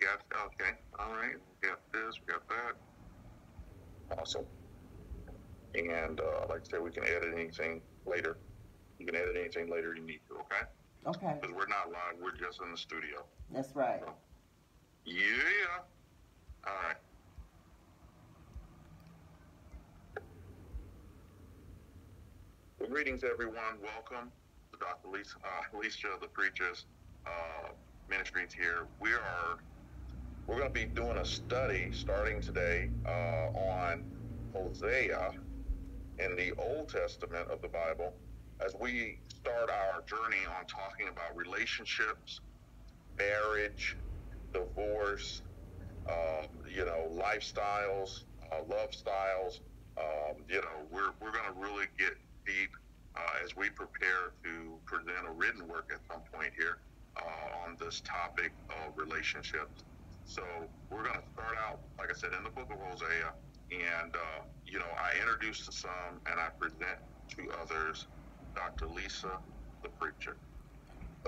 got okay. All right, we got this, we got that. Awesome. And uh, like I said, we can edit anything later. You can edit anything later you need to, okay? Okay, Because we're not live, we're just in the studio. that's right. Yeah. All right. Well, Greetings, everyone. Welcome to Dr. Lisa, uh, Alicia, the Preacher's uh, Ministries here. We are we're going to be doing a study starting today uh, on Hosea in the Old Testament of the Bible as we start our journey on talking about relationships, marriage, divorce, um, you know, lifestyles, uh, love styles. Um, you know, we're, we're going to really get deep uh, as we prepare to present a written work at some point here uh, on this topic of relationships. So we're going to start out, like I said, in the book of Hosea. And, uh, you know, I introduce to some and I present to others Dr. Lisa, the preacher.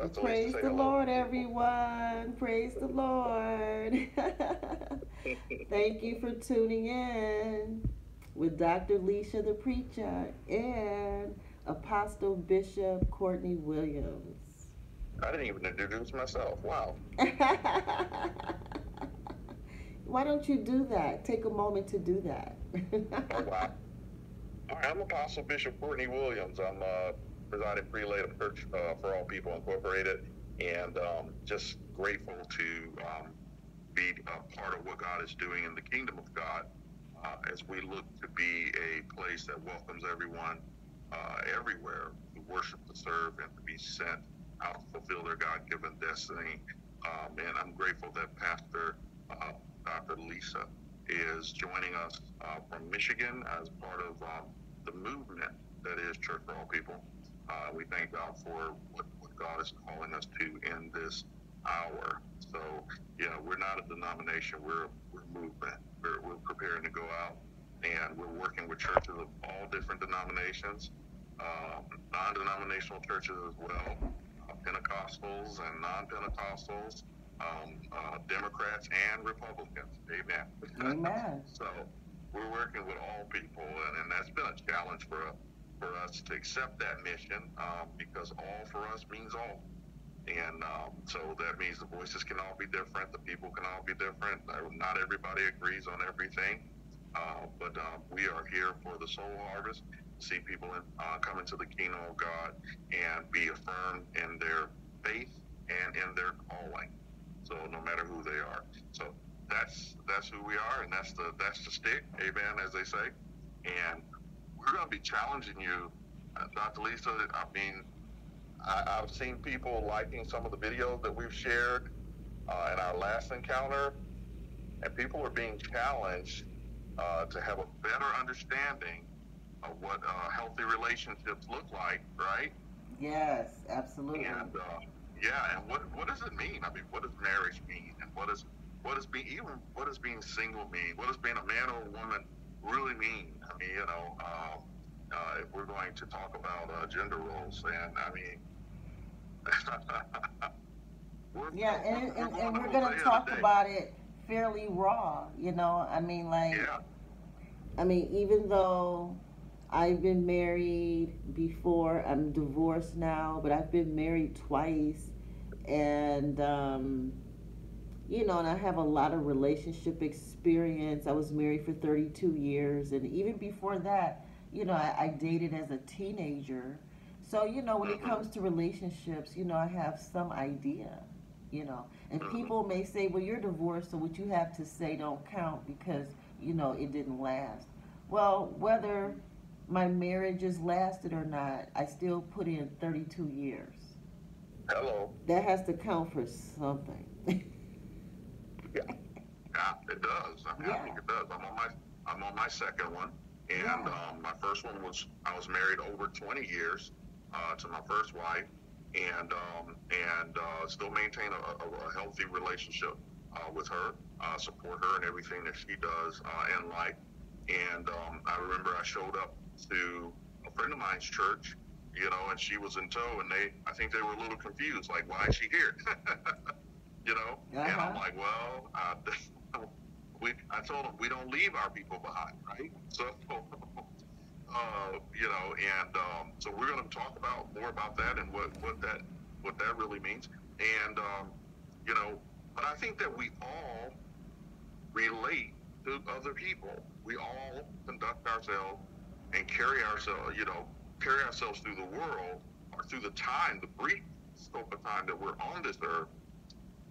Lisa, Praise the hello. Lord, everyone. Praise the Lord. Thank you for tuning in with Dr. Lesia the Preacher and Apostle Bishop Courtney Williams. I didn't even introduce myself. Wow. Why don't you do that? Take a moment to do that. All right, I'm Apostle Bishop Courtney Williams. I'm uh, presiding prelate of Church uh, for All People Incorporated, and um, just grateful to um, be a part of what God is doing in the kingdom of God uh, as we look to be a place that welcomes everyone uh, everywhere to worship, to serve, and to be sent out to fulfill their God given destiny. Um, and I'm grateful that Pastor Lisa is joining us uh, from Michigan as part of um, the movement that is Church for All People. Uh, we thank God for what, what God is calling us to in this hour. So, yeah, we're not a denomination, we're, we're a movement. We're, we're preparing to go out and we're working with churches of all different denominations, um, non denominational churches as well, uh, Pentecostals and non Pentecostals, um, uh, Democrats and Republicans. Amen. Amen. So we're working with all people, and, and that's been a challenge for for us to accept that mission um, because all for us means all. And um, so that means the voices can all be different, the people can all be different. Uh, Not everybody agrees on everything, uh, but uh, we are here for the soul harvest. See people in, uh, come into the kingdom of God and be affirmed in their faith and in their calling. So no matter who they are, so that's that's who we are, and that's the that's the stick, amen, as they say. And we're going to be challenging you, uh, Dr. Lisa. I mean, I, I've seen people liking some of the videos that we've shared uh, in our last encounter, and people are being challenged uh, to have a better understanding of what uh, healthy relationships look like, right? Yes, absolutely. And uh, yeah, and what what does it mean? I mean, what does marriage mean? And what is what is being even what does being single mean? What does being a man or a woman really mean? I mean, you know, um, uh, if we're going to talk about uh, gender roles, and I mean, we're, Yeah, and, we're, and, and we're going to talk about it fairly raw, you know? I mean, like, Yeah, I mean, even though I've been married before, I'm divorced now, but I've been married twice. And, um, you know, and I have a lot of relationship experience. I was married for 32 years. And even before that, you know, I, I dated as a teenager. So, you know, when it comes to relationships, you know, I have some idea, you know. And Mhm. people may say, well, you're divorced, so what you have to say don't count because, you know, it didn't last. Well, whether my marriage has lasted or not, I still put in 32 years. Hello. That has to count for something. Yeah, it does. I mean, I Yeah. think it does. I'm on my I'm on my second one, and Yeah. um, my first one was I was married over 20 years uh, to my first wife, and um, and uh, still maintain a, a, a healthy relationship uh, with her, uh, support her in everything that she does uh, in life. And um, I remember I showed up to a friend of mine's church, you know, and she was in tow, and they I think they were a little confused, like why is she here? you know. Uh-huh. And I'm like, well, uh, we, I told them we don't leave our people behind, right? So, uh, you know, and um, so we're going to talk about more about that and what, what that what that really means, and um, you know, but I think that we all relate to other people. We all conduct ourselves and carry ourselves, you know, carry ourselves through the world or through the time, the brief scope of time that we're on this earth,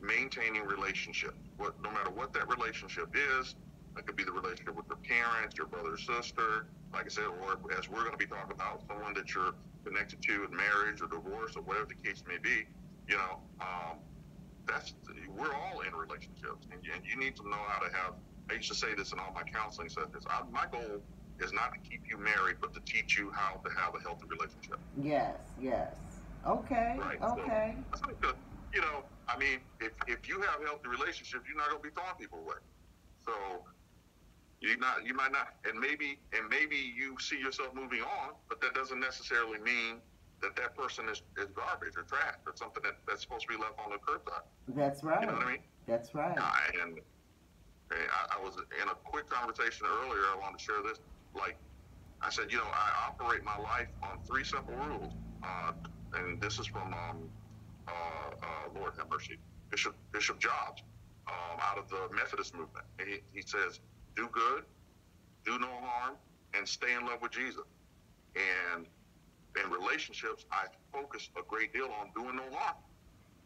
maintaining relationships. What, no matter what that relationship is, it could be the relationship with your parents, your brother sister, like I said, or as we're going to be talking about, someone that you're connected to in marriage or divorce or whatever the case may be. You know, um, that's we're all in relationships, and, and you need to know how to have. I used to say this in all my counseling sessions. I, my goal is not to keep you married, but to teach you how to have a healthy relationship. Yes, yes. Okay. Right. Okay. So, you know, I mean, if, if you have healthy relationships, you're not going to be throwing people away. So you not you might not, and maybe and maybe you see yourself moving on, but that doesn't necessarily mean that that person is, is garbage or trash or something that, that's supposed to be left on the curbside. That's right. You know what I mean? That's right. And, and I, I was in a quick conversation earlier. I wanted to share this. Like I said, you know, I operate my life on three simple rules. Uh, and this is from um, uh, uh, Lord have mercy, Bishop Bishop Jobs, um, out of the Methodist movement. He, he says, "Do good, do no harm, and stay in love with Jesus." And in relationships, I focus a great deal on doing no harm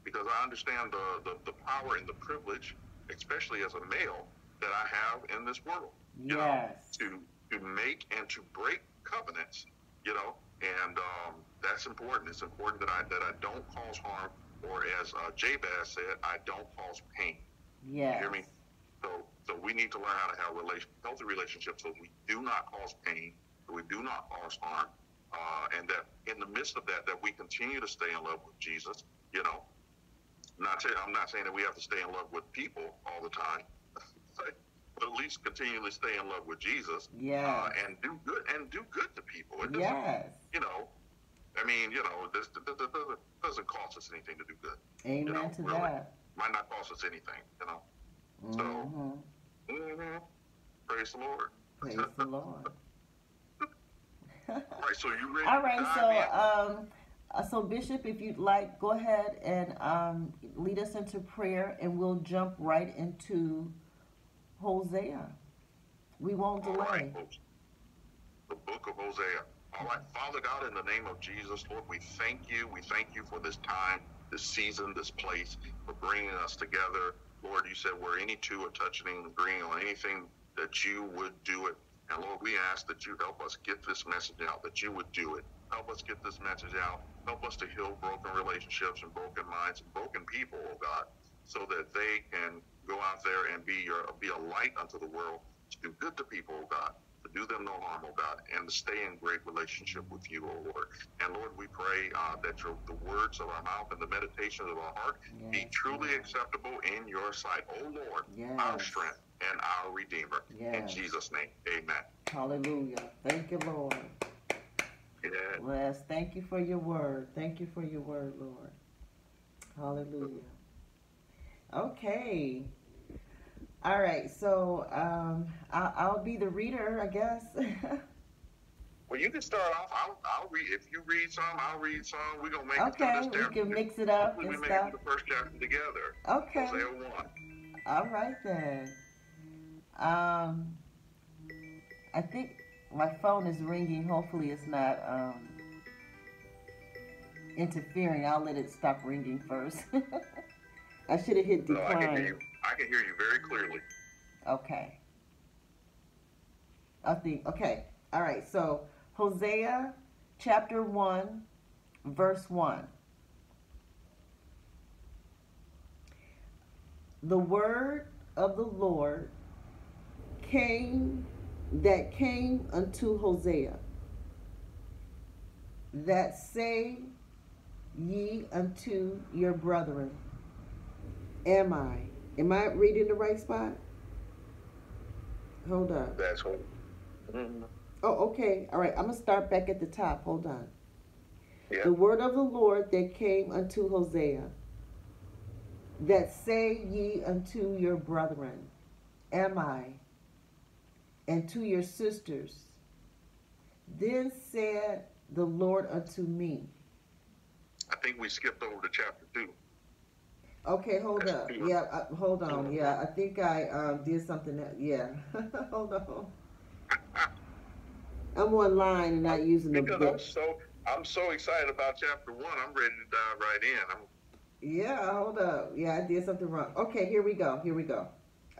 because I understand the, the, the power and the privilege, especially as a male, that I have in this world. You yes. Know, to to make and to break covenants, you know, and um, that's important. It's important that I that I don't cause harm, or as uh, Jabez said, I don't cause pain. Yeah. You hear me? So so we need to learn how to have relation, healthy relationships so we do not cause pain, so we do not cause harm, uh, and that in the midst of that, that we continue to stay in love with Jesus. You know, not say, I'm not saying that we have to stay in love with people all the time. but at least continually stay in love with Jesus. Yeah. Uh, and do good and do good to people. It yes. You know, I mean, you know, this, this, this, doesn't cost us anything to do good. Amen you know, to really. that. Might not cost us anything, you know. Mm-hmm. So, mm-hmm. praise the Lord. Praise the Lord. All right, so you ready? All right, so um, uh, so Bishop, if you'd like, go ahead and um, lead us into prayer, and we'll jump right into Hosea. We won't delay. Right, the book of Hosea. All right, Father God, in the name of Jesus, Lord, we thank you. We thank you for this time, this season, this place, for bringing us together. Lord, you said where any two are touching and agreeing on anything, that you would do it. And Lord, we ask that you help us get this message out, that you would do it. Help us get this message out. Help us to heal broken relationships and broken minds and broken people, oh God, so that they can out there and be your be a light unto the world, to do good to people, oh God, to do them no harm, oh God, and to stay in great relationship with you, oh Lord. And Lord, we pray uh, that your, the words of our mouth and the meditations of our heart yes, be truly yes. acceptable in your sight, oh Lord, yes. our strength and our Redeemer. In Jesus' name, amen. Hallelujah. Thank you, Lord. Yes. Bless. Thank you for your word. Thank you for your word, Lord. Hallelujah. Okay. All right. So um, I'll, I'll be the reader, I guess. well, you can start off. I'll, I'll, read. If you read some, I'll read some. We're gonna make okay, it this we can mix it up and we stuff. the first chapter together. Okay. All right then. Um, I think my phone is ringing. Hopefully, it's not um, interfering. I'll let it stop ringing first. I should have hit decline. No, I can hear you. Very clearly. Okay. I think, okay. All right. So, Hosea chapter 1, verse 1. The word of the Lord came that came unto Hosea that say ye unto your brethren am I? Am I reading the right spot? Hold on. That's what. Mm-hmm. Oh, okay. All right. I'm going to start back at the top. Hold on. Yeah. The word of the Lord that came unto Hosea that say ye unto your brethren, Am I? And to your sisters, Then said the Lord unto me. I think we skipped over to chapter two. Okay, hold up. Yeah, uh, hold on. Yeah, I think I um, did something that. Yeah, hold on. I'm online and not using the. Because I'm so I'm so excited about chapter one. I'm ready to dive right in. I'm, yeah, hold up. Yeah, I did something wrong. Okay, here we go. Here we go.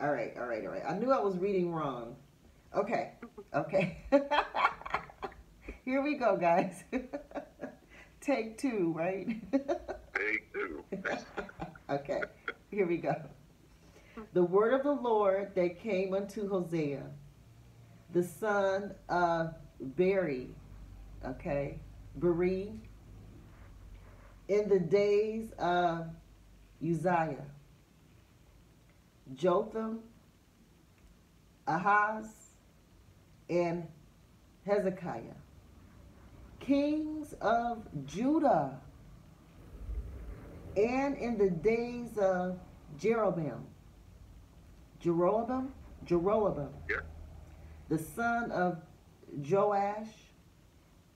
All right, all right, all right. I knew I was reading wrong. Okay, okay. here we go, guys. Take two, right? Take two. Okay, here we go. The word of the Lord that came unto Hosea, the son of Beeri, okay, Beeri, in the days of Uzziah, Jotham, Ahaz, and Hezekiah, kings of Judah, and in the days of Jeroboam, Jeroboam, Jeroboam, yeah. the son of Joash,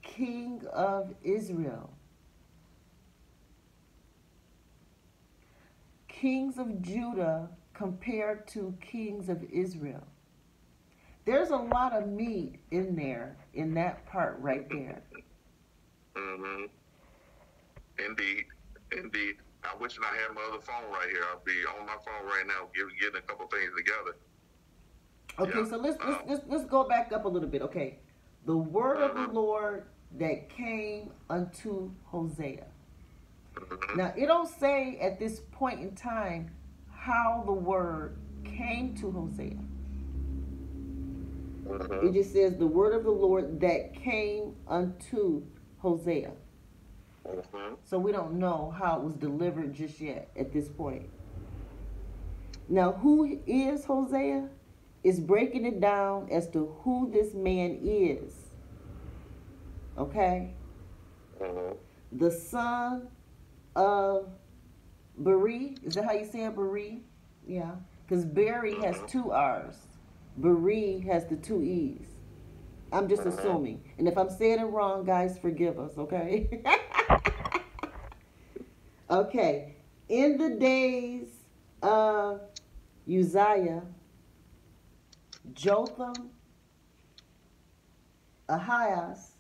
king of Israel. Kings of Judah compared to kings of Israel. There's a lot of meat in there, in that part right there. Mm-hmm. Indeed. Indeed. I wish I had my other phone right here. I'll be on my phone right now, getting, getting a couple things together. Okay, yeah. so let's, let's, um, let's let's go back up a little bit. Okay, the word of the mm-hmm. Lord that came unto Hosea. Mm-hmm. Now it don't say at this point in time how the word came to Hosea. Mm-hmm. It just says the word of the Lord that came unto Hosea. Mm-hmm. So we don't know how it was delivered just yet at this point. Now, who is Hosea? Is breaking it down as to who this man is. Okay? Mm-hmm. The son of Beeri. Is that how you say it, Beeri? Yeah. Because Berry has mm-hmm. two R's. Beeri has the two E's. I'm just mm-hmm. assuming. And if I'm saying it wrong, guys, forgive us, okay? okay. In the days of Uzziah, Jotham, Ahaz,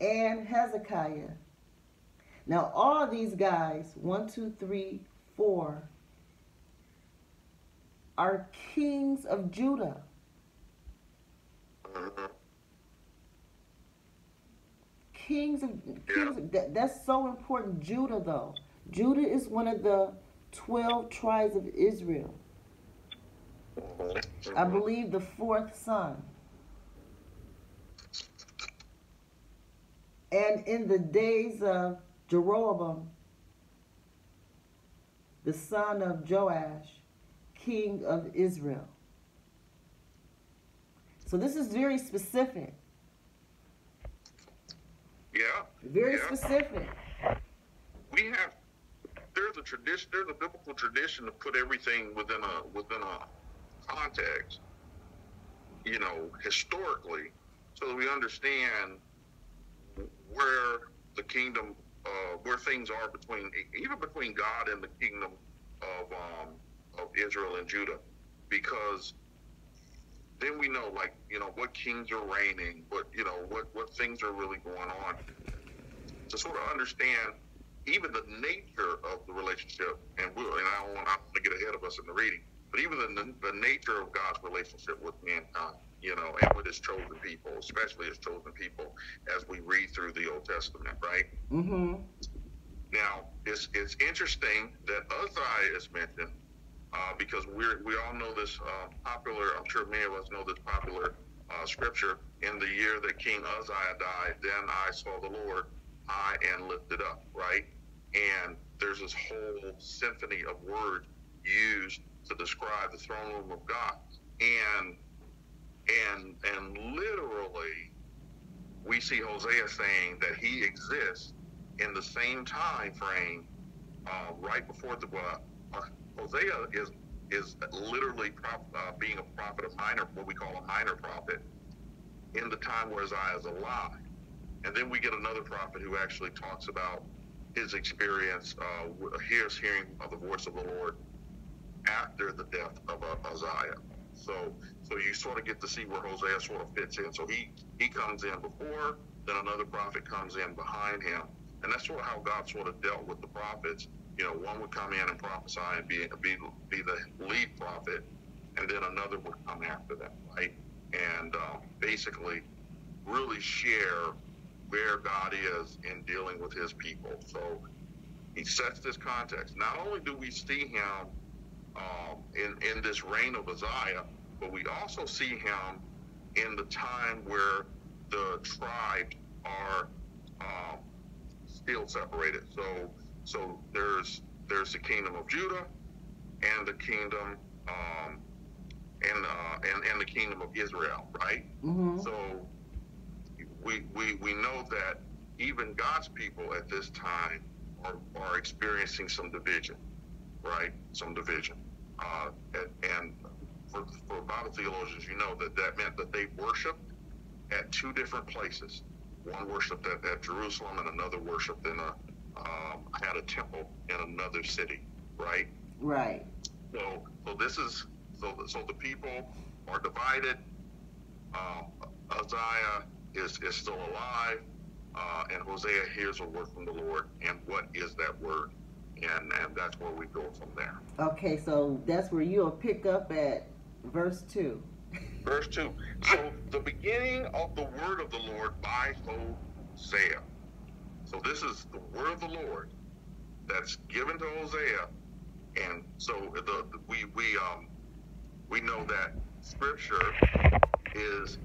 and Hezekiah. Now, all these guys, one, two, three, four, are kings of Judah. Kings of kings. Of, that, that's so important. Judah, though. Judah is one of the twelve tribes of Israel. Mm-hmm. I believe the fourth son. And in the days of Jeroboam, the son of Joash, king of Israel. So this is very specific. Yeah. Very yeah. specific. We have there's a tradition there's a biblical tradition to put everything within a within a context, you know, historically, so that we understand where the kingdom uh, where things are between even between God and the kingdom of um, of Israel and Judah, because then we know, like, you know, what kings are reigning, what, you know, what, what things are really going on. To sort of understand even the nature of the relationship, and we and I don't want to get ahead of us in the reading, but even the, the nature of God's relationship with mankind, you know, and with his chosen people, especially his chosen people, as we read through the Old Testament, right? Mm-hmm. Now, it's, it's interesting that Uzziah is mentioned uh, because we we all know this uh, popular. I'm sure many of us know this popular uh, scripture. In the year that King Uzziah died, then I saw the Lord high and lifted up. Right, and there's this whole symphony of words used to describe the throne room of God, and and and literally, we see Hosea saying that he exists in the same time frame uh, right before the uh, Hosea is is literally prop, uh, being a prophet, a minor, what we call a minor prophet, in the time where Isaiah is alive. And then we get another prophet who actually talks about his experience, uh, his hearing of the voice of the Lord after the death of uh, Isaiah. So, so you sort of get to see where Hosea sort of fits in. So he he comes in before, then another prophet comes in behind him, and that's sort of how God sort of dealt with the prophets. You know, one would come in and prophesy and be be be the lead prophet, and then another would come after them, right? And um, basically, really share where God is in dealing with His people. So he sets this context. Not only do we see him um, in in this reign of Uzziah, but we also see him in the time where the tribes are um, still separated. So so there's there's the kingdom of Judah and the kingdom um, and, uh, and and the kingdom of Israel, right? Mm-hmm. So we, we we know that even God's people at this time are, are experiencing some division, right? Some division. Uh, and, and for, for Bible theologians, you know that that meant that they worshiped at two different places. One worshipped at, at Jerusalem, and another worshipped in a um, had a temple in another city, right? Right. So, so this is so. So the people are divided. Um, Uzziah is is still alive, uh, and Hosea hears a word from the Lord. And what is that word? And and that's where we go from there. Okay, so that's where you'll pick up at verse two. Verse 2. So the beginning of the word of the Lord by Hosea. So this is the word of the Lord that's given to Hosea. And so the, we we um we know that scripture is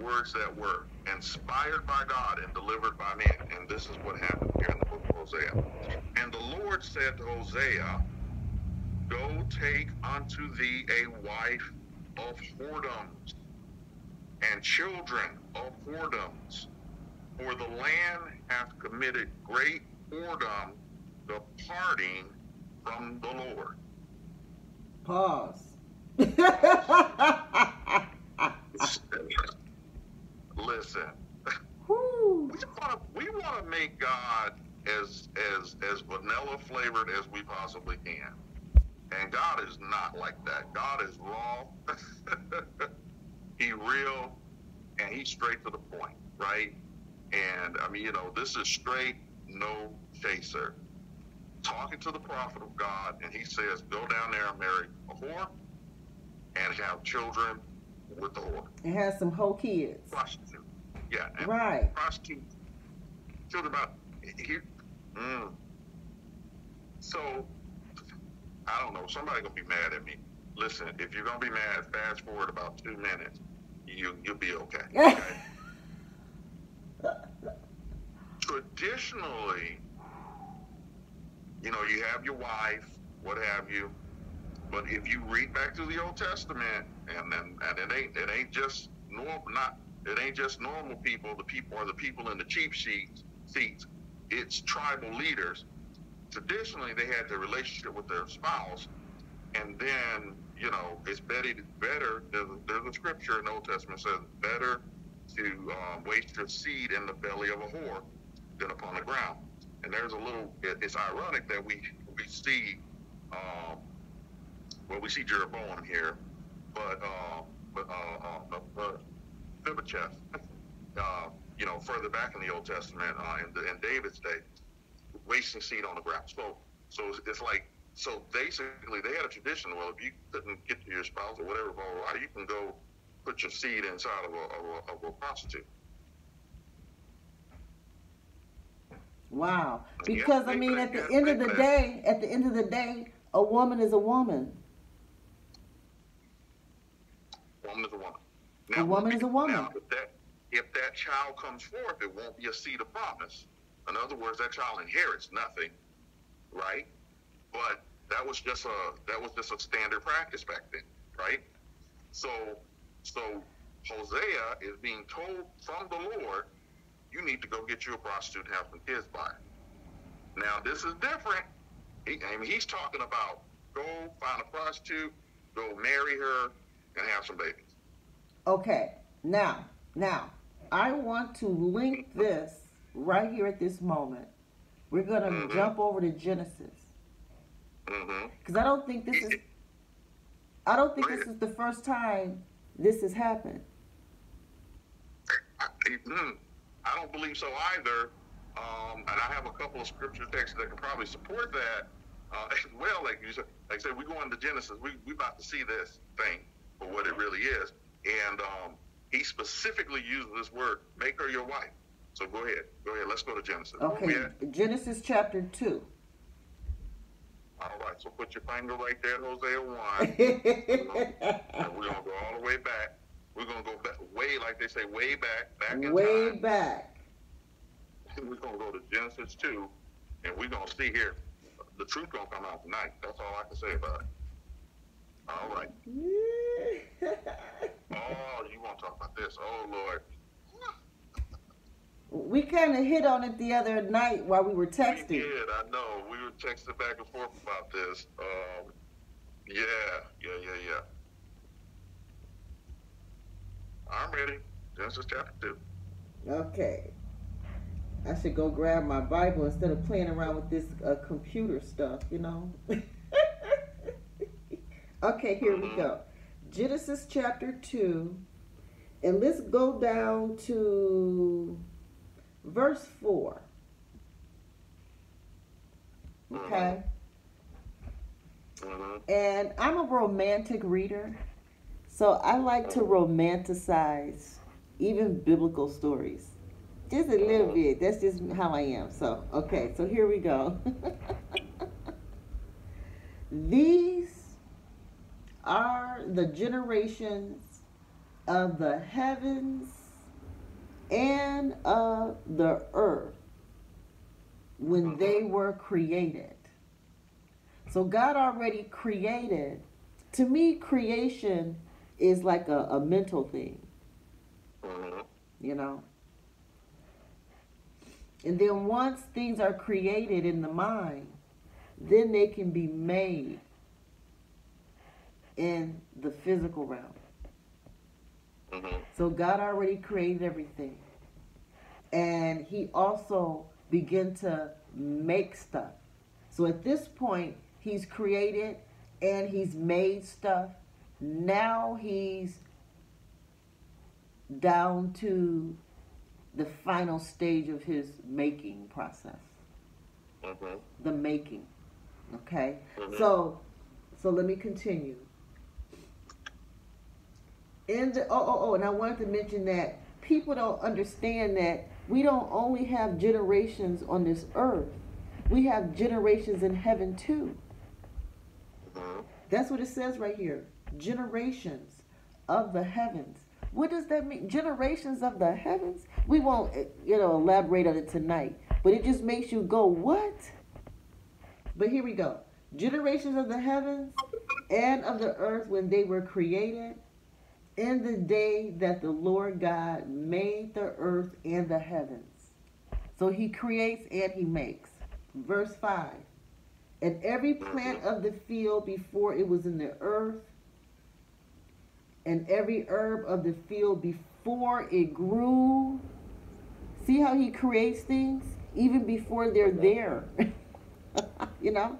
words that were inspired by God and delivered by man. And this is what happened here in the book of Hosea. And the Lord said to Hosea, Go take unto thee a wife of whoredoms and children of whoredoms, for the land hath committed great whoredom, departing from the Lord. Pause. Listen, we want to we want to make God as as as vanilla flavored as we possibly can, and God is not like that. God is raw. he real, and he's straight to the point, right? And I mean, you know, this is straight, no chaser. Talking to the prophet of God, and he says, "Go down there and marry a whore, and have children with the whore." It has some whole kids. prostitute. Yeah, and Right. prostitute. Children about here. Mm. So I don't know. Somebody gonna be mad at me. Listen, if you're gonna be mad, fast forward about two minutes. You you'll be okay. okay? Traditionally, you know, you have your wife, what have you. But if you read back to the Old Testament, and then and it ain't it ain't just normal not it ain't just normal people. The people are the people in the cheap seats. Seats. It's tribal leaders. Traditionally, they had their relationship with their spouse, and then you know it's better. Better. There's there's a scripture in the Old Testament says better to um, waste your seed in the belly of a whore than upon the ground. And there's a little. It, it's ironic that we we see. Um, well, we see Jeroboam here, but uh, but uh, uh, but uh, you know, further back in the Old Testament, uh, in, the, in David's day, wasting seed on the ground. So, so it's, like, so basically, they had a tradition. Well, if you couldn't get to your spouse or whatever, you can go put your seed inside of a, of a, of a prostitute. Wow. Yeah, Because I mean, at the end of the day, at the end of the day, a woman is a woman. Woman is a woman. A woman is a woman. Now, if that if that child comes forth, it won't be a seed of promise. In other words, that child inherits nothing, right? But that was just a that was just a standard practice back then, right? So so Hosea is being told from the Lord, you need to go get you a prostitute and have some kids by her. Now this is different He, I mean, he's talking about go find a prostitute, go marry her, and have some babies. Okay, now, now, I want to link this right here at this moment. We're going to Mhm. jump over to Genesis hmm because I don't think this is. I don't think this is the first time this has happened. I, mm, I don't believe so either. Um, and I have a couple of scripture texts that can probably support that uh, as well. Like you said, like I said, we go into Genesis. We we about to see this thing for what it really is. And um, he specifically uses this word, "Make her your wife." So go ahead, go ahead. Let's go to Genesis. Okay? Genesis chapter 2. All right. So put your finger right there, Hosea one. and we're gonna go all the way back. We're gonna go back, way, like they say, way back, back in Way time. back. we're gonna go to Genesis two, and we're gonna see here. The truth gonna come out tonight. That's all I can say about it. All right. Oh, you want to talk about this? Oh Lord. we kind of hit on it the other night while we were texting. We did. I know. We were texting back and forth about this. Um, yeah, yeah, yeah, yeah. I'm ready. Genesis chapter two. Okay. I should go grab my Bible instead of playing around with this uh, computer stuff, you know? okay, here we go. Genesis chapter 2. And let's go down to verse 4. Okay? hmm And I'm a romantic reader, so I like to romanticize even biblical stories. Just a little uh-huh. bit. That's just how I am. So, okay, so here we go. These are the generations of the heavens and of the earth when uh-huh. they were created. So God already created. To me, creation is like a, a mental thing, hmm you know. And then once things are created in the mind, then they can be made in the physical realm. hmm So God already created everything. And he also began to make stuff. So at this point, he's created and he's made stuff. Now he's down to the final stage of his making process. hmm The making. Okay? Mhm. So so let me continue. In the oh oh oh, and I wanted to mention that people don't understand that we don't only have generations on this earth. We have generations in heaven too. hmm That's what it says right here. Generations of the heavens. What does that mean? Generations of the heavens? We won't, eh, you know, elaborate on it tonight, but it just makes you go, what? But here we go. Generations of the heavens and of the earth when they were created in the day that the Lord God made the earth and the heavens. So he creates and he makes. Verse 5 And every plant of the field before it was in the earth, and every herb of the field before it grew. See how he creates things even before they're there. you know?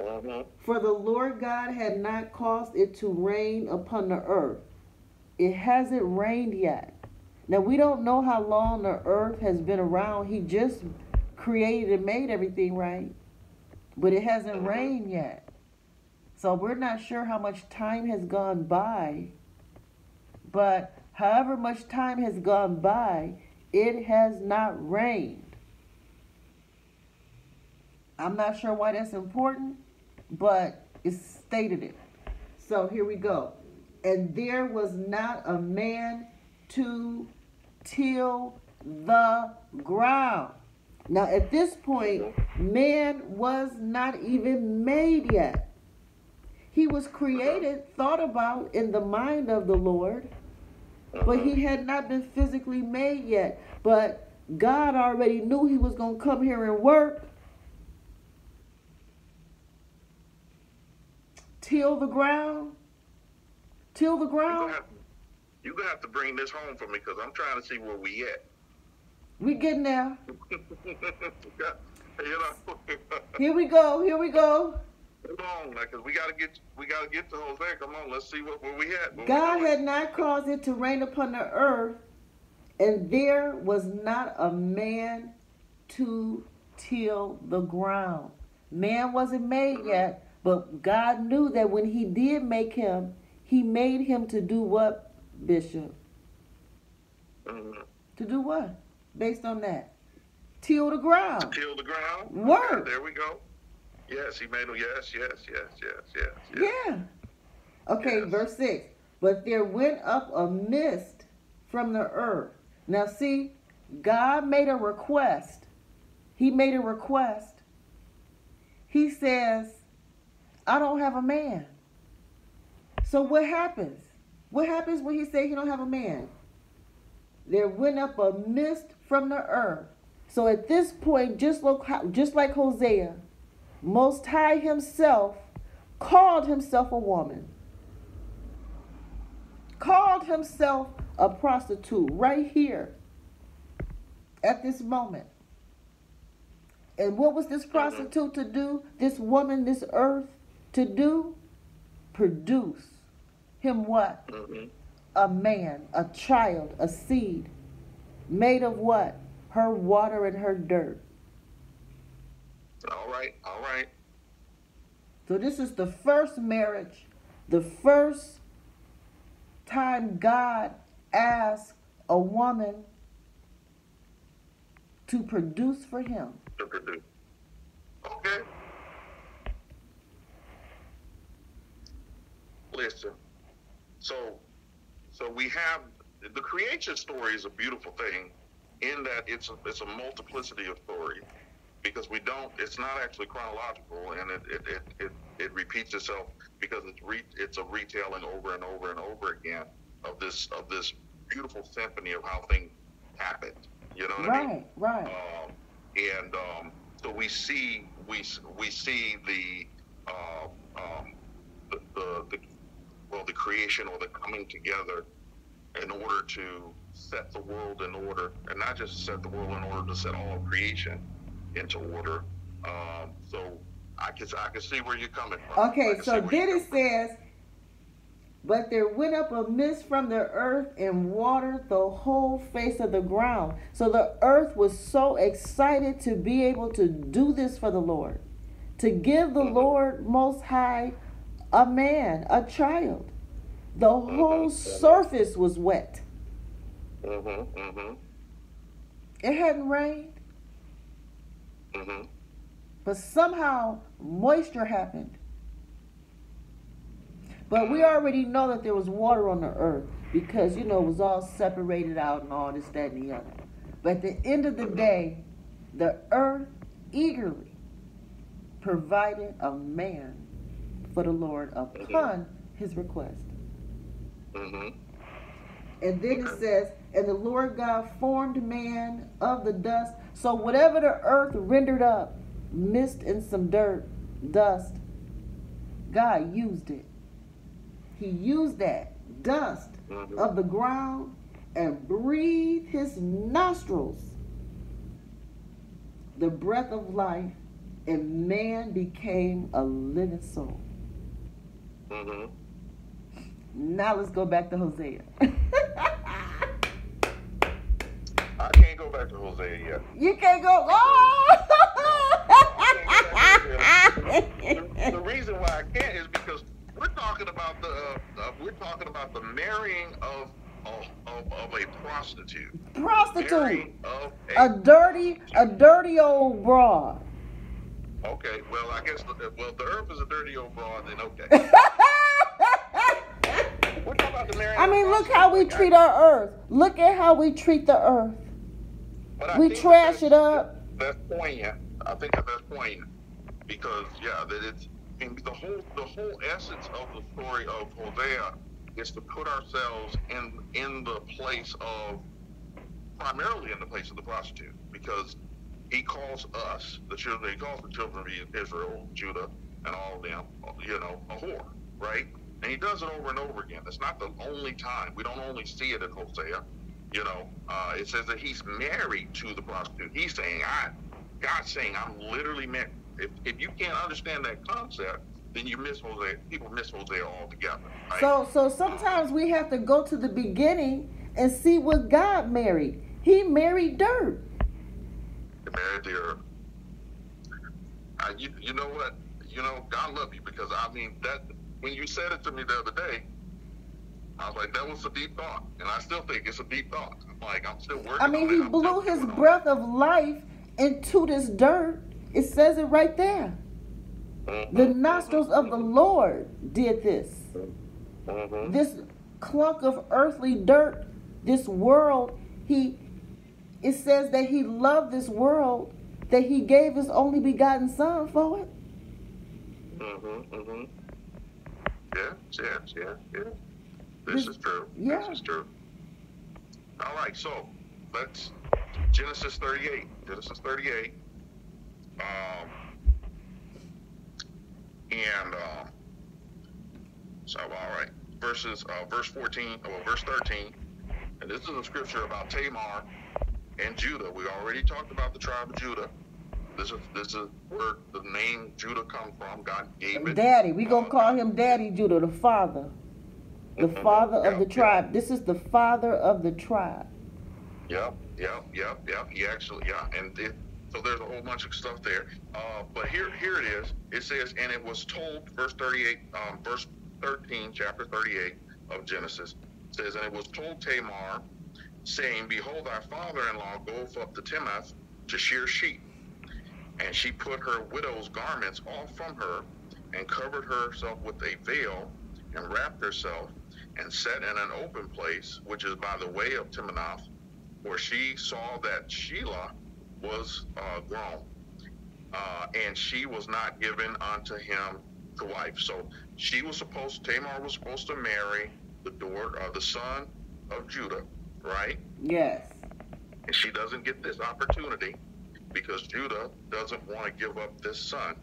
hmm For the Lord God had not caused it to rain upon the earth. It hasn't rained yet. Now we don't know how long the earth has been around. He just created and made everything right. But it hasn't rained yet. So we're not sure how much time has gone by. But however much time has gone by, it has not rained. I'm not sure why that's important, but it stated it. So here we go. And there was not a man to till the ground. Now, at this point, man was not even made yet. He was created, thought about in the mind of the Lord, but he uh-huh. had not been physically made yet. But God already knew he was going to come here and work. till the ground? Till the ground? gonna have, you gonna have to bring this home for me because I'm trying to see where we at. We getting there. you know, Here we go. Here we go. Come on, like, 'cause we gotta get we gotta get to Hosea. Come on, let's see what where we at. Where God had not caused it to rain upon the earth, and there was not a man to till the ground. Man wasn't made yet, but God knew that when He did make him, He made him to do what, Bishop? Mhm. To do what? Based on that. Till the ground. till the ground. Word. Okay, there we go. Yes, he made them. Yes, yes, yes, yes, yes, yes. Yeah. Okay, Yes. verse 6. But there went up a mist from the earth. Now, see, God made a request. He made a request. He says, I don't have a man. So, what happens? What happens when he says he don't have a man? There went up a mist from the earth. So, at this point, just like, just like Hosea, Most High Himself called Himself a woman, called Himself a prostitute right here at this moment. And what was this prostitute to do? This woman, this earth to do? Produce him what? Mhm. A man, a child, a seed. Made of what? Her water and her dirt. All right, all right. So this is the first marriage, the first time God asked a woman to produce for him. To produce. Okay. Listen. So, so we have the creation story is a beautiful thing, in that it's a, it's a multiplicity of stories because we don't it's not actually chronological and it it, it, it, it repeats itself because it's re, it's a retelling over and over and over again of this of this beautiful symphony of how things happened. You know what I mean? Right, right. Um, and um, so we see we we see the, uh, um, the, the the well the creation or the coming together in order to set the world in order, and not just set the world in order to set all of creation into order. Um, so I can I can see where you're coming from. Okay, so then it says, But there went up a mist from the earth and watered the whole face of the ground. So the earth was so excited to be able to do this for the Lord, to give the Mhm. Lord Most High a man, a child. The whole Mhm. surface was wet. Mm-hmm, mm-hmm, It hadn't rained, mm-hmm. but somehow moisture happened. But we already know that there was water on the earth because, you know, it was all separated out and all this, that, and the other. But at the end of the day, the earth eagerly provided a man for the Lord upon his request. Mm-hmm. And then it says, and the Lord God formed man of the dust. So whatever the earth rendered up, mist and some dirt, dust, God used it. He used that dust Mhm. of the ground and breathed his nostrils the breath of life, and man became a living soul. Mm-hmm. Now let's go back to Hosea. I can't go back to Hosea yet. You can't go. Oh! the, the reason why I can't is because we're talking about the uh, uh, we're talking about the marrying of of, of, a prostitute. Prostitute, a a, dirty, a dirty old broad. okay, well I guess the, well the earth is a dirty old broad. Then okay, we're talking about the marrying. I mean, look how we treat our earth. Look at how we treat the earth. But we trash it up. That's poignant. I think that that's poignant because yeah, that it's I mean, the whole the whole essence of the story of Hosea is to put ourselves in in the place of primarily in the place of the prostitute because he calls us the children he calls the children of Israel Judah and all of them, you know, a whore, right? And he does it over and over again. It's not the only time. We don't only see it in Hosea. You know, uh, it says that he's married to the prostitute. He's saying, I, God's saying, I'm literally married. If, if you can't understand that concept, then you miss Hosea. People miss Hosea altogether. Right? So, so sometimes we have to go to the beginning and see what God married. He married dirt. He married the earth. Uh, you, you know what? You know, God love you because I mean that when you said it to me the other day, I was like, that was a deep thought, and I still think it's a deep thought. Like, I'm still working. I mean, he it. Blew his breath of life into this dirt. It says it right there. it. The nostrils of the Lord did this. mhm. This clunk of earthly dirt, this world, he it says that he loved this world, that he gave his only begotten son for it. Mm-hmm, mm-hmm. Yeah, yeah, yeah, yeah. This is true. yeah. This is true. All right, so let's Genesis 38. Genesis 38. Um, and um, so all right, verses uh, verse 14 or verse 13, and this is a scripture about Tamar and Judah. We already talked about the tribe of Judah. This is this is where the name Judah comes from. God gave it. Daddy, we gonna call him Daddy Judah, the father. The Mhm. father of the tribe. This is the father of the tribe. Yep, yep, yep, yep. He actually, yeah, and it, so there's a whole bunch of stuff there. Uh, but here, here it is. It says, and it was told, verse 38, um, verse 13, chapter 38 of Genesis says, and it was told Tamar, saying, Behold, thy father-in-law goeth up to Timoth to shear sheep. And she put her widow's garments off from her, and covered herself with a veil, and wrapped herself, and sat in an open place, which is by the way of Timoth, where she saw that Shelah was uh, grown, uh, and she was not given unto him to wife. So she was supposed, Tamar was supposed to marry the daughter, uh, the son of Judah, right? Yes. And she doesn't get this opportunity because Judah doesn't want to give up this son.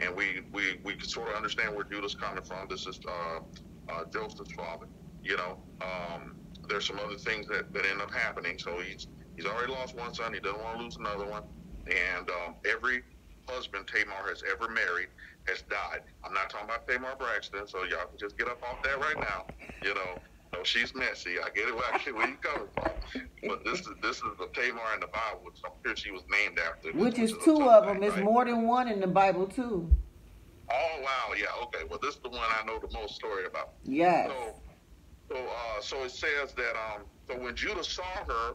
And we, we, we can sort of understand where Judah's coming from. This is uh, uh, Joseph's father. You know, um, there's some other things that, that end up happening. So he's he's already lost one son. He doesn't want to lose another one. And um, every husband Tamar has ever married has died. I'm not talking about Tamar Braxton, so y'all can just get up off that right now. You know, no, she's messy. I get it where, where you coming from. But this is this is the Tamar in the Bible, which I'm sure she was named after. Which is a two of them. It's more than one in the Bible too. Oh wow, yeah, okay. Well, this is the one I know the most story about. Yes. So, so, uh, so it says that um, so when Judah saw her